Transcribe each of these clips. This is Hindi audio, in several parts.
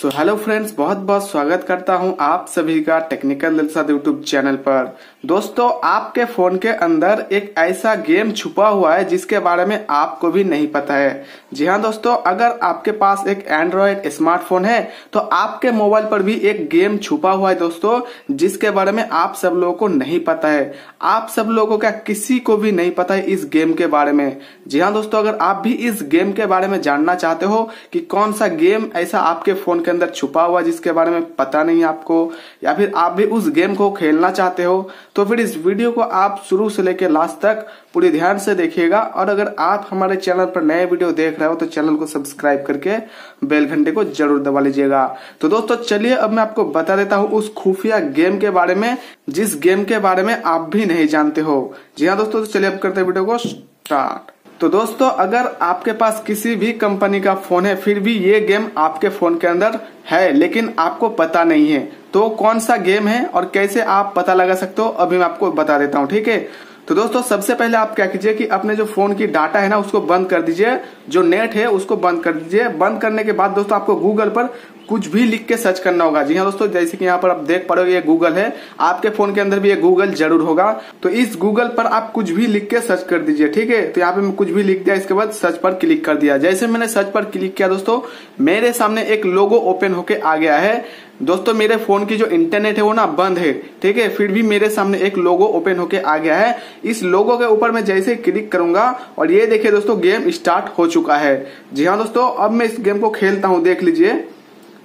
सो हेलो फ्रेंड्स बहुत बहुत स्वागत करता हूँ आप सभी का टेक्निकल दिलसाद यूट्यूब चैनल पर। दोस्तों, आपके फ़ोन के अंदर एक ऐसा गेम छुपा हुआ है जिसके बारे में आपको भी नहीं पता है। जी हाँ दोस्तों, अगर आपके पास एक एंड्रॉयड स्मार्टफ़ोन है तो आपके मोबाइल पर भी एक गेम छुपा हुआ है दोस्तों, जिसके बारे में आप सब लोगों को नहीं पता है। आप सब लोगों का किसी को भी नहीं पता है इस गेम के बारे में। जी हाँ दोस्तों, अगर आप भी इस गेम के बारे में जानना चाहते हो कि कौन सा गेम ऐसा आपके फ़ोन के अंदर छुपा हुआ जिसके बारे में पता नहीं आपको, या फिर आप भी उस गेम को खेलना चाहते हो तो फिर इस वीडियो को आप शुरू से लेकर लास्ट तक पूरी ध्यान से देखिएगा। और अगर आप हमारे चैनल पर नए वीडियो देख रहे हो तो चैनल को सब्सक्राइब करके बेल घंटे को ज़रूर दबा लीजिएगा। तो दोस्तों, चलिए अब मैं आपको बता देता हूँ उस खुफिया गेम के बारे में, जिस गेम के बारे में आप भी नहीं जानते हो। जी हाँ दोस्तों तो चलिए अब करते वीडियो को स्टार्ट। तो दोस्तों, अगर आपके पास किसी भी कंपनी का फ़ोन है, फिर भी ये गेम आपके फ़ोन के अंदर है, लेकिन आपको पता नहीं है। तो कौन सा गेम है और कैसे आप पता लगा सकते हो, अभी मैं आपको बता देता हूँ, ठीक है? तो दोस्तों, सबसे पहले आप क्या कीजिए कि अपने जो फ़ोन की डाटा है ना, उसको बंद कर दीजिए। जो नेट है, उसको बंद कर दीजिए। बंद करने के बाद दोस्तों, आपको गूगल पर कुछ भी लिख के सर्च करना होगा। जी हाँ दोस्तों, जैसे कि यहाँ पर आप देख पा रहे हो, ये गूगल है। आपके फ़ोन के अंदर भी ये गूगल ज़रूर होगा। तो इस गूगल पर आप कुछ भी लिख के सर्च कर दीजिए, ठीक है? तो यहाँ पे मैं कुछ भी लिख दिया, इसके बाद सर्च पर क्लिक कर दिया। जैसे मैंने सर्च पर क्लिक किया दोस्तों, मेरे सामने एक लोगो ओपन होके आ गया है। दोस्तों, मेरे फ़ोन की जो इंटरनेट है वो ना बंद है, ठीक है? फिर भी मेरे सामने एक लोगो ओपन होके आ गया है। इस लोगो के ऊपर मैं जैसे क्लिक करूँगा, और ये देखिए दोस्तों, गेम स्टार्ट हो चुका है। जी हाँ दोस्तों, अब मैं इस गेम को खेलता हूँ, देख लीजिए।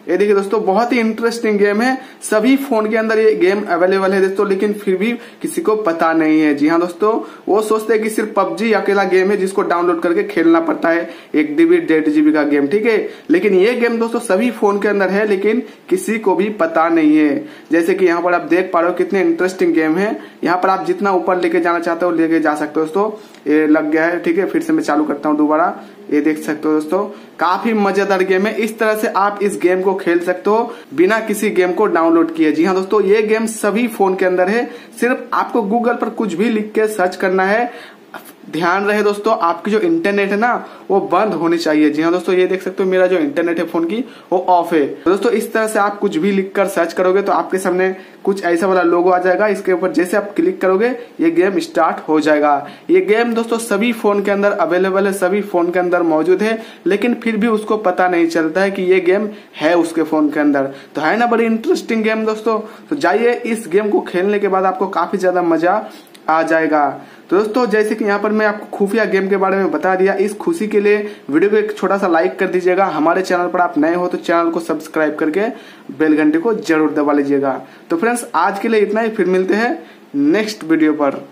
ये देखिए दोस्तों, बहुत ही इंटरेस्टिंग गेम है। सभी फ़ोन के अंदर ये गेम अवेलेबल है दोस्तों, लेकिन फिर भी किसी को पता नहीं है। जी हाँ दोस्तों, वो सोचते हैं कि सिर्फ़ पबजी अकेला गेम है जिसको डाउनलोड करके खेलना पड़ता है। एक डीबी डेढ़ जीबी का गेम ठीक है? लेकिन ये गेम दोस्तों सभी फ़ोन के अंदर है, लेकिन किसी को भी पता नहीं है। जैसे कि यहाँ पर आप देख पा रहे हो कितने इंटरेस्टिंग गेम है। यहाँ पर आप जितना ऊपर लेके जाना चाहते हो, लेके जा सकते हो दोस्तों। ये लग गया है, ठीक है? फिर से मैं चालू करता हूँ दोबारा। ये देख सकते हो दोस्तों, काफ़ी मज़ेदार गेम है। इस तरह से आप इस गेम को खेल सकते हो बिना किसी गेम को डाउनलोड किए। जी हाँ दोस्तों, ये गेम सभी फ़ोन के अंदर है। सिर्फ़ आपको गूगल पर कुछ भी लिख के सर्च करना है। ध्यान रहे दोस्तों, आपकी जो इंटरनेट है ना, वो बंद होनी चाहिए। जी हाँ दोस्तों, ये देख सकते हो, मेरा जो इंटरनेट है फ़ोन की, वो ऑफ़ है। दोस्तों, इस तरह से आप कुछ भी लिखकर सर्च करोगे तो आपके सामने कुछ ऐसा वाला लोगो आ जाएगा। इसके ऊपर जैसे आप क्लिक करोगे, ये गेम स्टार्ट हो जाएगा। ये गेम दोस्तों, सभी फ़ोन के अंदर अवेलेबल है, सभी फ़ोन के अंदर मौजूद है, लेकिन फिर भी उसको पता नहीं चलता है कि ये गेम है उसके फ़ोन के अंदर। तो है ना, बड़ी इंटरेस्टिंग गेम दोस्तों। तो जाइए, इस गेम को खेलने के बाद आपको काफ़ी ज़्यादा मज़ा आ जाएगा। तो दोस्तों, जैसे कि यहाँ पर मैं आपको खुफिया गेम के बारे में बता दिया, इस खुशी के लिए वीडियो को एक छोटा सा लाइक कर दीजिएगा। हमारे चैनल पर आप नए हो तो चैनल को सब्सक्राइब करके बेल घंटे को ज़रूर दबा लीजिएगा। तो फ्रेंड्स, आज के लिए इतना ही, फिर मिलते हैं नेक्स्ट वीडियो पर।